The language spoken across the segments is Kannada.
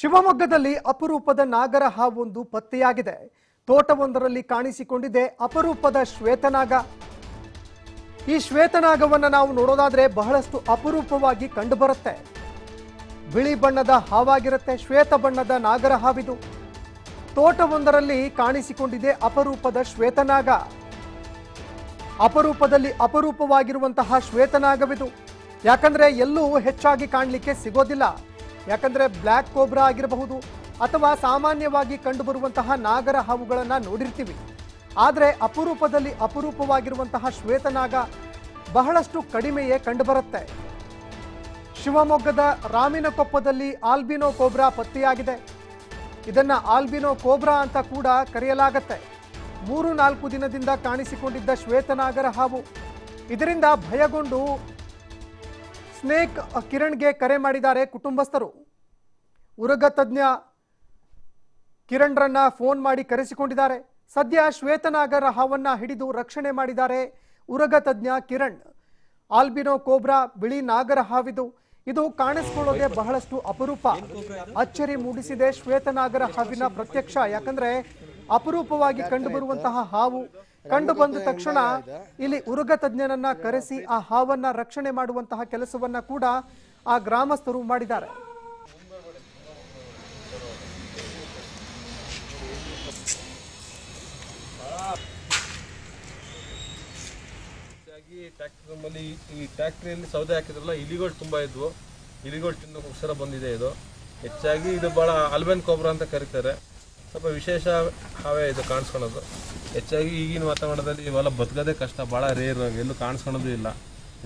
ಶಿವಮೊಗ್ಗದಲ್ಲಿ ಅಪರೂಪದ ನಾಗರ ಹಾವೊಂದು ಪತ್ತೆಯಾಗಿದೆ. ತೋಟವೊಂದರಲ್ಲಿ ಕಾಣಿಸಿಕೊಂಡಿದೆ ಅಪರೂಪದ ಶ್ವೇತನಾಗ. ಈ ಶ್ವೇತನಾಗವನ್ನು ನಾವು ನೋಡೋದಾದ್ರೆ ಬಹಳಷ್ಟು ಅಪರೂಪವಾಗಿ ಕಂಡುಬರುತ್ತೆ. ಬಿಳಿ ಬಣ್ಣದ ಹಾವಾಗಿರುತ್ತೆ ಶ್ವೇತ ಬಣ್ಣದ ನಾಗರ ಹಾವಿದು. ತೋಟವೊಂದರಲ್ಲಿ ಕಾಣಿಸಿಕೊಂಡಿದೆ ಅಪರೂಪದ ಶ್ವೇತನಾಗ. ಅಪರೂಪದಲ್ಲಿ ಅಪರೂಪವಾಗಿರುವಂತಹ ಶ್ವೇತನಾಗವಿದು. ಯಾಕಂದ್ರೆ ಎಲ್ಲೂ ಹೆಚ್ಚಾಗಿ ಕಾಣಲಿಕ್ಕೆ ಸಿಗೋದಿಲ್ಲ. ಯಾಕಂದ್ರೆ ಬ್ಲ್ಯಾಕ್ ಕೋಬ್ರಾ ಆಗಿರಬಹುದು ಅಥವಾ ಸಾಮಾನ್ಯವಾಗಿ ಕಂಡುಬರುವಂತಹ ನಾಗರ ಹಾವುಗಳನ್ನು ನೋಡಿರ್ತೀವಿ. ಆದರೆ ಅಪರೂಪದಲ್ಲಿ ಅಪರೂಪವಾಗಿರುವಂತಹ ಶ್ವೇತನಾಗ ಬಹಳಷ್ಟು ಕಡಿಮೆಯೇ ಕಂಡುಬರುತ್ತೆ. ಶಿವಮೊಗ್ಗದ ರಾಮಿನಕೊಪ್ಪದಲ್ಲಿ ಆಲ್ಬಿನೋ ಕೋಬ್ರಾ ಪತ್ತೆಯಾಗಿದೆ. ಇದನ್ನು ಆಲ್ಬಿನೋ ಕೋಬ್ರಾ ಅಂತ ಕೂಡ ಕರೆಯಲಾಗತ್ತೆ. ಮೂರು ನಾಲ್ಕು ದಿನದಿಂದ ಕಾಣಿಸಿಕೊಂಡಿದ್ದ ಶ್ವೇತನಾಗರ ಹಾವು. ಇದರಿಂದ ಭಯಗೊಂಡು ಸ್ನೇಕ್ ಕಿರಣ್ಗೆ ಕರೆ ಮಾಡಿದ್ದಾರೆ ಕುಟುಂಬಸ್ಥರು. ಉರಗ ತಜ್ಞ ಕಿರಣ್ರನ್ನ ಫೋನ್ ಮಾಡಿ ಕರೆಸಿಕೊಂಡಿದ್ದಾರೆ. ಸದ್ಯ ಶ್ವೇತನಾಗರ ಹಾವನ್ನ ಹಿಡಿದು ರಕ್ಷಣೆ ಮಾಡಿದ್ದಾರೆ ಉರಗ ತಜ್ಞ ಕಿರಣ್. ಆಲ್ಬಿನೋ ಕೋಬ್ರಾ, ಬಿಳಿ ನಾಗರ ಹಾವಿದು. ಇದು ಕಾಣಿಸ್ಕೊಳ್ಳೋದೇ ಬಹಳಷ್ಟು ಅಪರೂಪ. ಅಚ್ಚರಿ ಮೂಡಿಸಿದೆ ಶ್ವೇತನಾಗರ ಹಾವಿನ ಪ್ರತ್ಯಕ್ಷ. ಯಾಕಂದ್ರೆ ಅಪರೂಪವಾಗಿ ಕಂಡುಬರುವಂತಹ ಹಾವು ಕಂಡು ಬಂದ ತಕ್ಷಣ ಇಲ್ಲಿ ಉರುಗ ತಜ್ಞನನ್ನ ಕರೆಸಿ ಆ ಹಾವನ್ನ ರಕ್ಷಣೆ ಮಾಡುವಂತಹ ಕೆಲಸವನ್ನ ಕೂಡ ಆ ಗ್ರಾಮಸ್ಥರು ಮಾಡಿದ್ದಾರೆ. ಈ ಟ್ರ್ಯಾಕ್ಟ್ರಿಯಲ್ಲಿ ಸೌದೆ ಹಾಕಿದ್ರಲ್ಲ ಇಲಿಗಳು ತುಂಬಾ ಇದ್ವು. ಇಲಿಗಳು ತಿನ್ನೋಕ್ಕೋಸ್ಕರ ಬಂದಿದೆ ಇದು. ಹೆಚ್ಚಾಗಿ ಇದು ಬಹಳ ಅಲ್ಬೆನ್ ಕೊಬ್ರ ಅಂತ ಕರೀತಾರೆ. ಸ್ವಲ್ಪ ವಿಶೇಷ ಹಾವೇ ಇದು ಕಾಣಿಸ್ಕೊಳೋದು. ಹೆಚ್ಚಾಗಿ ಈಗಿನ ವಾತಾವರಣದಲ್ಲಿ ಇವೆಲ್ಲ ಬದುಕೋದೇ ಕಷ್ಟ, ಭಾಳ ರೇರ್ ಎಲ್ಲೂ ಕಾಣಿಸ್ಕೊಳೋದು ಇಲ್ಲ.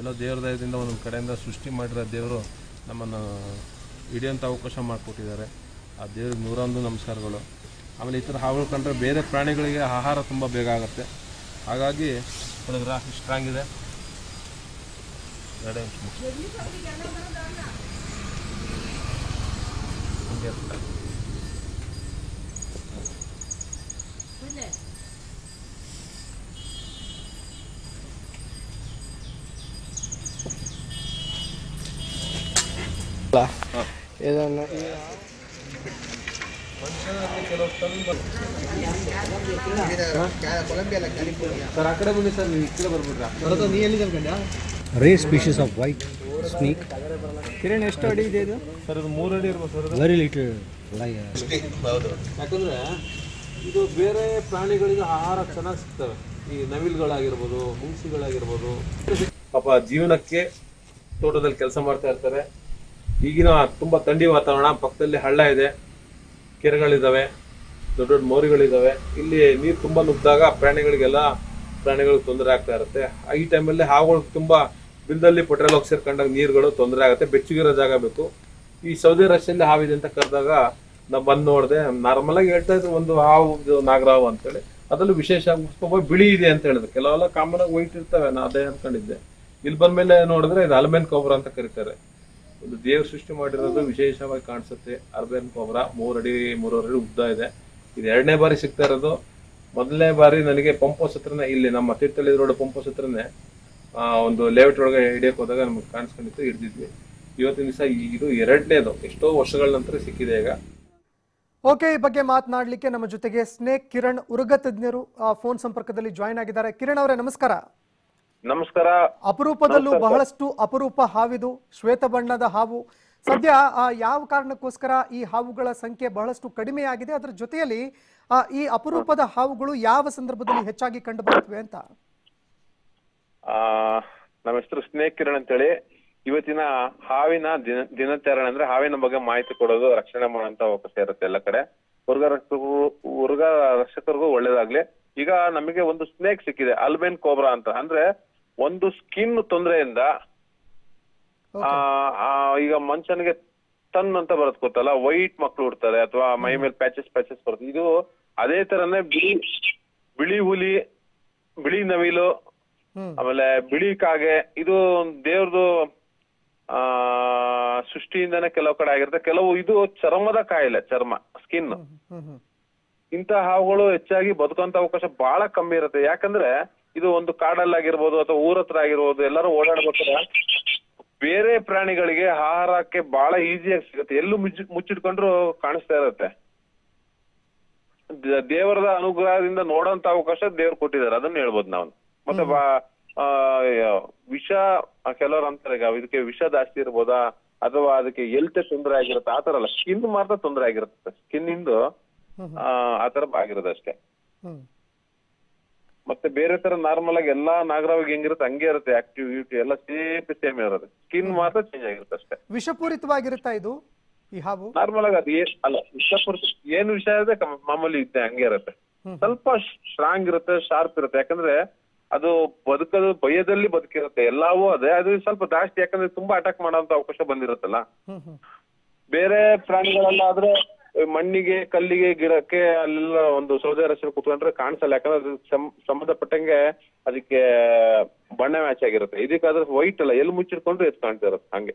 ಎಲ್ಲೋ ದೇವ್ರ ದಯದಿಂದ ಒಂದೊಂದು ಕಡೆಯಿಂದ ಸೃಷ್ಟಿ ಮಾಡಿರೋ ದೇವರು ನಮ್ಮನ್ನು ಹಿಡಿಯೋಂಥ ಅವಕಾಶ ಮಾಡಿಕೊಟ್ಟಿದ್ದಾರೆ. ಆ ದೇವ್ರಿಗೆ ನೂರೊಂದು ನಮಸ್ಕಾರಗಳು. ಆಮೇಲೆ ಈ ಥರ ಹಾವುಗಳು ಕಂಡ್ರೆ ಬೇರೆ ಪ್ರಾಣಿಗಳಿಗೆ ಆಹಾರ ತುಂಬ ಬೇಗ ಆಗುತ್ತೆ. ಹಾಗಾಗಿ ನೋಡಿದ್ರ ಸ್ಟ್ರಾಂಗ್ ಇದೆ. ಎರಡೇ. ಹಂಗೆ ಇರುತ್ತೆ. ಇದನ್ನು ಮನುಷ್ಯನಲ್ಲಿ ಕೆಲವು ಟನ್ ಬರ್ತದೆ. ಸರ್ ಆ ಕಡೆ ಬನ್ನಿ ಸರ್ ನೀವು ಈ ಕಡೆ ಬರ್ಬಿಡ್ರಾ ನೀ ಎಲ್ಲಿ ಲ ಸರ್ ಸರ್ ನೀವು ನೀ rare species of white snake Kiran ಎಷ್ಟು ಅಡಿ ಇದೆ ಇದು? ಸರ್ ಅದು ಮೂರು ಅಡಿ ಇರ್ಬೋದು ಸರ್ ವೆರಿ ಲಿಟಲ್ ಲೈಕ್ ಯಾಕಂದ್ರೆ ಇದು ಬೇರೆ ಪ್ರಾಣಿಗಳಿಗೆ ಆಹಾರ ಚೆನ್ನಾಗಿ ಸಿಗ್ತವೆ. ಈ ನವಿಲ್ಗಳಾಗಿರ್ಬೋದು ಮುಂಗ್ಸಿಗಳಾಗಿರ್ಬೋದು ಪಾಪ ಜೀವನಕ್ಕೆ ತೋಟದಲ್ಲಿ ಕೆಲಸ ಮಾಡ್ತಾ ಇರ್ತಾರೆ. ಈಗಿನ ತುಂಬ ಥಂಡಿ ವಾತಾವರಣ, ಪಕ್ಕದಲ್ಲಿ ಹಳ್ಳ ಇದೆ. ಕೆರೆಗಳಿದ್ದಾವೆ ದೊಡ್ಡ ದೊಡ್ಡ ಮೋರಿಗಳಿದ್ದಾವೆ ಇಲ್ಲಿ ನೀರು ತುಂಬ ನುಗ್ಗಿದಾಗ ಪ್ರಾಣಿಗಳಿಗೆಲ್ಲ ಪ್ರಾಣಿಗಳಿಗೆ ತೊಂದರೆ ಆಗ್ತಾ ಇರುತ್ತೆ. ಈ ಟೈಮಲ್ಲಿ ಹಾವುಗಳು ತುಂಬ ಬಿಲ್ದಲ್ಲಿ ಪೆಟ್ರೋಲ್ ಹೋಗಿ ಸೇರ್ಕೊಂಡಾಗ ನೀರುಗಳು ತೊಂದರೆ ಆಗುತ್ತೆ. ಬೆಚ್ಚಗಿರೋ ಜಾಗ ಬೇಕು. ಈ ಸೌದಿ ರಸ್ತೆಯಲ್ಲಿ ಹಾವಿದೆ ಅಂತ ಕರೆದಾಗ ನಾವು ಬಂದು ನೋಡಿದೆ, ನಾರ್ಮಲ್ ಆಗಿ ಹೇಳ್ತಾ ಇದ್ರು ಒಂದು ಹಾವು ನಾಗರಾವು ಅಂತೇಳಿ. ಅದರಲ್ಲೂ ವಿಶೇಷ ಸ್ವಲ್ಪ ಬಿಳಿ ಇದೆ ಅಂತ ಹೇಳಿದ್ರು. ಕೆಲವೆಲ್ಲ ಕಾಮನ್ ಆಗಿ ವೈಟ್ ಇರ್ತವೆ, ನಾ ಅದೇ ಅನ್ಕೊಂಡಿದ್ದೆ. ಇಲ್ಲಿ ಬಂದ್ಮೇಲೆ ನೋಡಿದ್ರೆ ಇದು ಅಲ್ಮೆನ್ ಕೋಬ್ರ ಅಂತ ಕರೀತಾರೆ. ಒಂದು ದೇವ್ರ ಸೃಷ್ಟಿ ಮಾಡಿರೋದು ವಿಶೇಷವಾಗಿ ಕಾಣಿಸುತ್ತೆ. ಅರ್ಬೇನ್ ಕೋಬ್ರ, ಮೂರ್ ಅಡಿ, ಮೂರುವರೆ ಅಡಿ ಉದ್ದ ಇದೆ. ಇದು ಎರಡನೇ ಬಾರಿ ಸಿಗ್ತಾ ಇರೋದು. ಮೊದಲನೇ ಬಾರಿ ನನಗೆ ಪಂಪೋಸ್ ಹತ್ರನೇ, ಇಲ್ಲಿ ನಮ್ಮ ತೀರ್ಥಳ್ಳಿ ರೋಡ್ ಪಂಪೋಸ್ ಹತ್ರನೇ ಒಂದು ಲೇಔಟ್ ಒಳಗೆ ಹಿಡಿಯಕ್ ಹೋದಾಗ ನಮ್ಗೆ ಕಾಣಿಸ್ಕೊಂಡಿತ್ತು, ಹಿಡಿದಿದ್ವಿ. ಇವತ್ತಿನ ದಿವಸ ಇದು ಎರಡನೇದು. ಎಷ್ಟೋ ವರ್ಷಗಳ ನಂತರ ಸಿಕ್ಕಿದೆ ಈಗ. ಓಕೆ ಈ ಬಗ್ಗೆ ಮಾತನಾಡಲಿಕ್ಕೆ ನಮ್ಮ ಜೊತೆಗೆ ಸ್ನೇಕ್ ಕಿರಣ್ ಉರುಗ ತಜ್ಞರು ಆ, ಫೋನ್ ಸಂಪರ್ಕದಲ್ಲಿ ಜಾಯಿನ್ ಆಗಿದ್ದಾರೆ. ಕಿರಣ್ ಅವರೇ ನಮಸ್ಕಾರ. ನಮಸ್ಕಾರ. ಅಪರೂಪದಲ್ಲೂ ಬಹಳಷ್ಟು ಅಪರೂಪ ಹಾವಿದು ಶ್ವೇತ ಬಣ್ಣದ ಹಾವು. ಸದ್ಯ ಆ, ಯಾವ ಕಾರಣಕ್ಕೋಸ್ಕರ ಈ ಹಾವುಗಳ ಸಂಖ್ಯೆ ಬಹಳಷ್ಟು ಕಡಿಮೆಯಾಗಿದೆ? ಅದರ ಜೊತೆಯಲ್ಲಿ ಈ ಅಪರೂಪದ ಹಾವುಗಳು ಯಾವ ಸಂದರ್ಭದಲ್ಲಿ ಹೆಚ್ಚಾಗಿ ಕಂಡು ಬರುತ್ತವೆ ಅಂತ? ಆ, ನಮ್ಮ ಹೆಸರು ಸ್ನೇಕ್ ಕಿರಣ್ ಅಂತೇಳಿ. ಇವತ್ತಿನ ಹಾವಿನ ದಿನ ದಿನಾಚರಣೆ ಅಂದ್ರೆ ಹಾವಿನ ಬಗ್ಗೆ ಮಾಹಿತಿ ಕೊಡೋದು ರಕ್ಷಣೆ ಮಾಡುವಂತ ಅವಕಾಶ ಇರುತ್ತೆ ಎಲ್ಲ ಕಡೆ. ಹುರ್ಗ ರಕ್ಷಕರು ಹುರ್ಗ ರಕ್ಷಕರಿಗೂ ಒಳ್ಳೇದಾಗ್ಲಿ. ಈಗ ನಮಗೆ ಒಂದು ಸ್ನೇಕ್ ಸಿಕ್ಕಿದೆ ಅಲ್ಬೆನ್ ಕೋಬ್ರಾ ಅಂತ. ಅಂದ್ರೆ ಒಂದು ಸ್ಕಿನ್ ತೊಂದರೆಯಿಂದ ಈಗ ಮನುಷ್ಯನಿಗೆ ತನ್ ಅಂತ ಬರುತ್ತೆ ಗೊತ್ತಲ್ಲ? ವೈಟ್ ಮಕ್ಳು ಹುಡ್ತಾರೆ ಅಥವಾ ಮೈ ಮೇಲೆ ಪ್ಯಾಚಸ್ ಪ್ಯಾಚಸ್ ಬರುತ್ತೆ. ಇದು ಅದೇ ತರನೇ ಬಿಳಿ ಬಿಳಿ ಹುಲಿ ಬಿಳಿ ನವಿಲು ಆಮೇಲೆ ಬಿಳಿ ಕಾಗೆ ಇದು ದೇವ್ರದು ಆ ಸೃಷ್ಟಿಯಿಂದನೇ ಕೆಲವು ಕಡೆ ಆಗಿರುತ್ತೆ. ಕೆಲವು ಇದು ಚರ್ಮದ ಕಾಯಿಲೆ ಚರ್ಮ ಸ್ಕಿನ್ ಹ್ಮ್ ಹಾವುಗಳು ಹೆಚ್ಚಾಗಿ ಬದುಕುವಂತ ಅವಕಾಶ ಬಹಳ ಕಮ್ಮಿ ಇರುತ್ತೆ. ಯಾಕಂದ್ರೆ ಇದು ಒಂದು ಕಾಡಲ್ಲಾಗಿರ್ಬೋದು ಅಥವಾ ಊರ ಹತ್ರ ಆಗಿರ್ಬೋದು ಎಲ್ಲರೂ ಓಡಾಡ್ಬೇಕಾದ್ರೆ ಬೇರೆ ಪ್ರಾಣಿಗಳಿಗೆ ಆಹಾರಕ್ಕೆ ಬಹಳ ಈಸಿಯಾಗಿ ಸಿಗುತ್ತೆ. ಎಲ್ಲೂ ಮುಚ್ಚಿ ಮುಚ್ಚಿಟ್ಕೊಂಡ್ರು ಕಾಣಿಸ್ತಾ ಇರುತ್ತೆ. ದೇವರದ ಅನುಗ್ರಹದಿಂದ ನೋಡೋಂತ ಅವಕಾಶ ದೇವ್ರು ಕೊಟ್ಟಿದ್ದಾರೆ. ಅದನ್ನ ಹೇಳ್ಬೋದು ನಾವು. ಮತ್ತೆ ವಿಷ ಆ, ಕೆಲವ್ರು ಅಂತಾರೆ ಈಗ ಇದಕ್ಕೆ ವಿಷ ಜಾಸ್ತಿ ಇರ್ಬೋದಾ? ಅಥವಾ ಅದಕ್ಕೆ ಎಲ್ತೆ ತೊಂದರೆ ಆಗಿರುತ್ತೆ? ಆತರ ಅಲ್ಲ ಸ್ಕಿನ್ ಮಾತ್ರ ತೊಂದರೆ ಆಗಿರುತ್ತೆ. ಸ್ಕಿನ್ ಇಂದು ಆತರ ಆಗಿರೋದು ಅಷ್ಟೇ. ಮತ್ತೆ ಬೇರೆ ತರ ನಾರ್ಮಲ್ ಆಗಿ ಎಲ್ಲಾ ನಾಗರವಾಗಿ ಹೆಂಗಿರುತ್ತೆ? ಹಂಗೆ ಇರುತ್ತೆ ಆಕ್ಟಿವ್ ಆಕ್ಟಿವಿಟಿ ಎಲ್ಲ ಸೇಮ್ ಸೇಮ್ ಇರೋದು. ಸ್ಕಿನ್ ಮಾತ್ರ ಚೇಂಜ್ ಆಗಿರುತ್ತೆ ಅಷ್ಟೇ. ವಿಷಪೂರಿತವಾಗಿರುತ್ತಾ ಇದು? ಈ ಹಾವು? ನಾರ್ಮಲ್ ಆಗಿ ಅದು ಏನ್ ಅಲ್ಲ ವಿಷಪೂರಿತ ಏನ್ ವಿಷಯ ಇದೆ ಮಾಮೂಲಿ ಇದ್ದೆ ಹಂಗೆ ಇರುತ್ತೆ. ಸ್ವಲ್ಪ ಸ್ಟ್ರಾಂಗ್ ಇರುತ್ತೆ ಶಾರ್ಪ್ ಇರುತ್ತೆ. ಯಾಕಂದ್ರೆ ಅದು ಬದುಕೋದು ಭಯದಲ್ಲಿ ಬದುಕಿರುತ್ತೆ ಎಲ್ಲವೂ ಅದೇ. ಅದು ಸ್ವಲ್ಪ ಜಾಸ್ತಿ ಯಾಕಂದ್ರೆ ತುಂಬಾ ಅಟ್ಯಾಕ್ ಮಾಡೋಂತ ಅವಕಾಶ ಬಂದಿರುತ್ತಲ್ಲ. ಬೇರೆ ಪ್ರಾಣಿಗಳಲ್ಲಾದ್ರೆ ಮಣ್ಣಿಗೆ ಕಲ್ಲಿಗೆ ಗಿಡಕ್ಕೆ ಅಲ್ಲೆಲ್ಲ ಒಂದು ಸೌದೆ ರಸ ಕುತ್ಕೊಂಡ್ರೆ ಕಾಣಿಸಲ್ಲ. ಯಾಕಂದ್ರೆ ಅದು ಸಂಬಂಧಪಟ್ಟಂಗೆ ಅದಕ್ಕೆ ಬಣ್ಣ ಮ್ಯಾಚ್ ಆಗಿರುತ್ತೆ. ಇದಕ್ಕಾದ್ರೆ ವೈಟ್ ಅಲ್ಲ ಎಲ್ಲಿ ಮುಚ್ಚಿಟ್ಕೊಂಡ್ರೆ ಎದ್ದು ಕಾಣ್ತಾ ಇರುತ್ತೆ ಹಂಗೆ.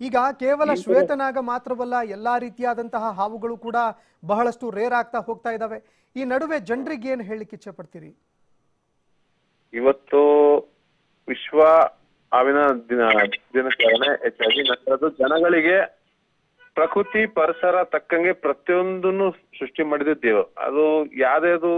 ಈಗ ಕೇವಲ ಶ್ವೇತನಾಗ ಮಾತ್ರವಲ್ಲ ಎಲ್ಲಾ ರೀತಿಯಾದಂತಹ ಹಾವುಗಳು ಕೂಡ ಬಹಳಷ್ಟು ರೇರ್ ಆಗ್ತಾ ಹೋಗ್ತಾ ಇದಾವೆ. ಈ ನಡುವೆ ಜನರಿಗೆ ಏನ್ ಹೇಳಲಿಕ್ಕೆ ಇಚ್ಛೆ ಪಡ್ತೀರಿ ಇವತ್ತು ವಿಶ್ವ ಹಾವಿನ ದಿನ ದಿನಾಚರಣೆ ಹೆಚ್ಚಾಗಿ ನಂತರದ್ದು ಜನಗಳಿಗೆ ಪ್ರಕೃತಿ ಪರಿಸರ ತಕ್ಕಂಗೆ ಪ್ರತಿಯೊಂದನ್ನು ಸೃಷ್ಟಿ ಮಾಡಿದ ದೇವರು. ಅದು ಯಾವ್ದು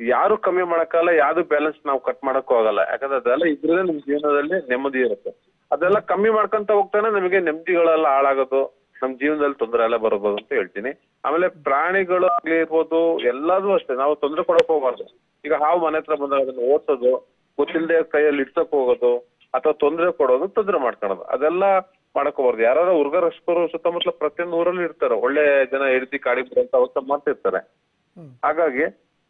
ಯಾರು ಕಮ್ಮಿ ಮಾಡಕ್ಕಾಗಲ್ಲ ಯಾವ್ದು ಬ್ಯಾಲೆನ್ಸ್ ನಾವು ಕಟ್ ಮಾಡಕ್ಕೂ ಆಗಲ್ಲ. ಯಾಕಂದ್ರೆ ಅದೆಲ್ಲ ಇದ್ರೆ ನಿಮ್ ಜೀವನದಲ್ಲಿ ನೆಮ್ಮದಿ ಇರುತ್ತೆ. ಅದೆಲ್ಲ ಕಮ್ಮಿ ಮಾಡ್ಕೊಂತ ಹೋಗ್ತಾನೆ ನಮಗೆ ನೆಮ್ಮದಿಗಳೆಲ್ಲ ಹಾಳಾಗೋದು. ನಮ್ ಜೀವನದಲ್ಲಿ ತೊಂದರೆ ಎಲ್ಲ ಬರಬಹುದು ಅಂತ ಹೇಳ್ತೀನಿ. ಆಮೇಲೆ ಪ್ರಾಣಿಗಳು ಆಗ್ಲಿ ಇರ್ಬೋದು ಎಲ್ಲದೂ ಅಷ್ಟೇ ನಾವು ತೊಂದರೆ ಕೊಡಕ್ ಹೋಗ್ಬಾರ್ದು. ಈಗ ಹಾವು ಮನೆ ಹತ್ರ ಬಂದಾಗ ಅದನ್ನ ಓಡಿಸೋದು ಗೊತ್ತಿಲ್ಲದೆ ಕೈಯಲ್ಲಿ ಇಡ್ಸಕ್ ಹೋಗೋದು ಅಥವಾ ತೊಂದರೆ ಕೊಡೋದು ತೊಂದರೆ ಮಾಡ್ಕೊಳೋದು. ಅದೆಲ್ಲ ಮಾಡ್ಕೋಬಾರ್ದು ಯಾರಾದ್ರೂ ಯಾರು ಹುರ್ಗ ರಕ್ಷಕರು ಸುತ್ತಮುತ್ತಲ ಪ್ರತಿಯೊಂದು ಊರಲ್ಲಿ ಇರ್ತಾರೆ. ಒಳ್ಳೆ ಜನ ಹಿಡಿದಿ ಕಾಡಿಗೆ ಅಂತ ಅವಸ್ಥೆ ಮಾಡ್ತಿರ್ತಾರೆ. ಹಾಗಾಗಿ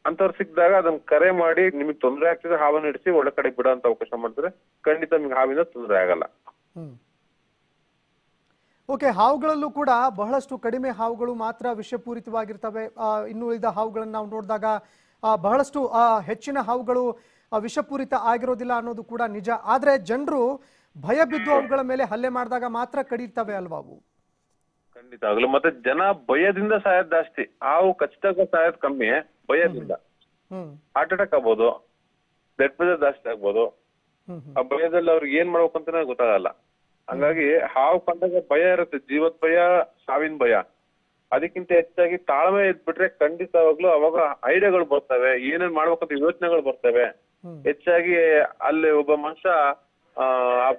ಅಂತವ್ರು ಸಿಕ್ಕಿದಾಗ ಅದನ್ನ ಕರೆ ಮಾಡಿ ನಿಮಗೆ ತೊಂದರೆ ಆಗ್ತಿದ್ರೆ ಹಾವನ್ನ ಇಡಿಸಿ ಒಳ್ಳೆ ಕಡೆ ಬಿಡೋ ಅಂತ ಅವಕಾಶ ಮಾಡಿದ್ರೆ ಖಂಡಿತ ನಿಮ್ಗೆ ಹಾವಿನ ತೊಂದರೆ ಆಗಲ್ಲ. ಓಕೆ, ಹಾವುಗಳಲ್ಲೂ ಕೂಡ ಬಹಳಷ್ಟು ಕಡಿಮೆ ಹಾವುಗಳು ಮಾತ್ರ ವಿಷಪೂರಿತವಾಗಿರ್ತವೆ. ಇನ್ನು ಉಳಿದ ಹಾವುಗಳನ್ನು ನಾವು ನೋಡಿದಾಗ ಬಹಳಷ್ಟು ಹೆಚ್ಚಿನ ಹಾವುಗಳು ವಿಷಪೂರಿತ ಆಗಿರೋದಿಲ್ಲ ಅನ್ನೋದು ಕೂಡ ನಿಜ. ಆದ್ರೆ ಜನರು ಭಯ ಬಿದ್ದು ಅವುಗಳ ಮೇಲೆ ಹಲ್ಲೆ ಮಾಡಿದಾಗ ಮಾತ್ರ ಕಡಿತವೆ ಅಲ್ವಾ ಅವು? ಖಂಡಿತ. ಆಗಲು ಮತ್ತೆ ಜನ ಭಯದಿಂದ ಸಾಯೋದ್ ಜಾಸ್ತಿ. ಹಾವು ಖಚಿತವಾಗಿ ಸಾಯೋದ್ ಕಮ್ಮಿ ಭಯದಿಂದ. ಹಾರ್ಟ್ ಅಟ್ಯಾಕ್ ಆಗ್ಬೋದು. ಬ್ಲಡ್ ಪ್ರೆಷರ್ ಜಾಸ್ತಿ ಆಗ್ಬೋದು. ಆ ಭಯದಲ್ಲಿ ಅವ್ರಿಗೆ ಏನ್ ಮಾಡ್ಬೇಕು ಅಂತಾನೆ ಗೊತ್ತಾಗಲ್ಲ. ಹಂಗಾಗಿ ಹಾವು ಕಂಡಾಗ ಭಯ ಇರುತ್ತೆ. ಜೀವದ ಭಯ ಸಾವಿನ ಭಯ. ಅದಕ್ಕಿಂತ ಹೆಚ್ಚಾಗಿ ತಾಳ್ಮೆ ಇದ್ಬಿಟ್ರೆ ಖಂಡಿತವಾಗ್ಲು ಅವಾಗ ಐಡಿಯಾಗಳು ಬರ್ತವೆ. ಏನೇನ್ ಮಾಡ್ಬೇಕಂತ ಯೋಚನೆಗಳು ಬರ್ತವೆ. ಹೆಚ್ಚಾಗಿ ಅಲ್ಲಿ ಒಬ್ಬ ಮನುಷ್ಯ ಆ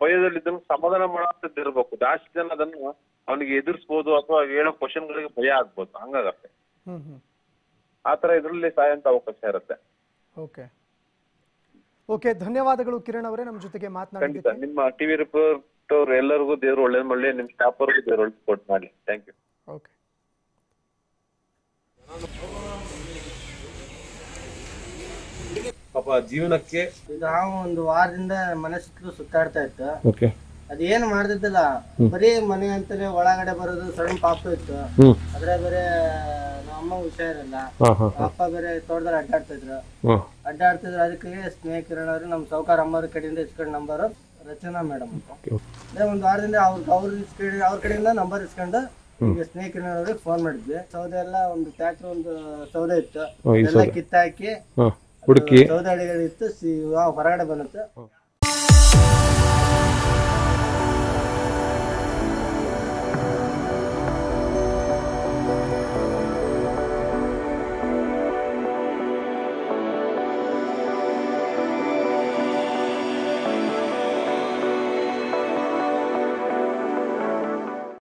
ಭಯದಲ್ಲಿ ಇದನ್ನು ಸಮಾಧಾನ ಮಾಡುವಂತದ್ದು ಇರ್ಬೇಕು. ಜಾಸ್ತಿ ಜನ ಅದನ್ನು ಅವನಿಗೆ ಎದುರಿಸ್ಬೋದು ಅಥವಾ ಹೇಳೋ ಕ್ವಶನ್ಗಳಿಗೆ ಭಯ ಆಗ್ಬೋದು. ಹಂಗಾಗತ್ತೆ. ಆತರ ಇದ್ರಲ್ಲಿ ಸಾಯಂತ ಅವಕಾಶ ಇರುತ್ತೆ. ಓಕೆ. ಓಕೆ ಧನ್ಯವಾದಗಳು ಕಿರಣ್ ಅವರೇ ನಮ್ಮ ಜೊತೆಗೆ ಖಂಡಿತ. ನಿಮ್ಮ ಟಿವಿ ರಿಪೋರ್ಟ್ ರಿಪೋರ್ಟರ್ ಎಲ್ಲರಿಗೂ ದೇವರು ಒಳ್ಳೇದ್ ಮಾಡ್ಲಿ ನಿಮ್ಮ ಸ್ಟಾಫ್ ಅವ್ರಿಗೂ ದೇವರು ಒಳ್ಳೆ ಸಪೋರ್ಟ್ ಮಾಡಲಿ ಥ್ಯಾಂಕ್ ಯು ಓಕೆ. ಪಾಪ ಜೀವನಕ್ಕೆ ನಾವು ಒಂದು ವಾರದಿಂದ ಮನೆ ಸುತ್ತಲೂ ಸುತ್ತಾಡ್ತಾ ಇತ್ತು. ಓಕೆ. ಅದೇನು ಮಾಡ್ತಿದ್ದಲ್ಲ. ಬರೀ ಮನೆ ಅಂತಾನೆ ಒಳಗಡೆ ಬರೋದು ಸಣ್ಣ ಪಾಪ ಇತ್ತು. ಅದ್ರ ಅದ್ರೆ ಬೇರೆ ನಮ್ಮ ಅಮ್ಮ ಹುಷಾರಿಲ್ಲ. ಪಾಪ ಹಾ ಅಪ್ಪ ಬೇರೆ ತೋಟದಲ್ಲಿ ಅಡ್ಡಾಡ್ತಾ ಇದ್ರು. ಅಡ್ಡಾಡ್ತಿದ್ರು. ಅದಕ್ಕೆ ಸ್ನೇಹ ನಮ್ ಅವರು ನಮ್ಮ ಸೌಕಾರ ಅಮ್ಮವ್ರ ಕಡೆಯಿಂದ ಇಸ್ಕೊಂಡ್ ನಂಬರ್ ರಚನಾ ಮೇಡಮ್. ಅಂತ ಅದೇ ಒಂದು ವಾರದಿಂದ ಅವ್ರ ಅವ್ರ ಇಸ್ಕೊಂಡು ಅವ್ರ ಕಡೆಯಿಂದ ನಂಬರ್ ಇಸ್ಕೊಂಡು ಈಗ ಸ್ನೇಹ ಕಿರಣ್ ಅವ್ರಿಗೆ ಫೋನ್ ಮಾಡಿದ್ವಿ. ಸೌದೆ ಎಲ್ಲ ಒಂದು ಟ್ಯಾಕ್ಟರ್ ಒಂದು ಸೌದೆ ಇತ್ತು. ಎಲ್ಲ ಕಿತ್ತಾಕಿ ಹುಡುಕಿ. ಇತ್ತು ಸಿ- ಹೊರಗಡೆ ಬಂದಿತ್ತು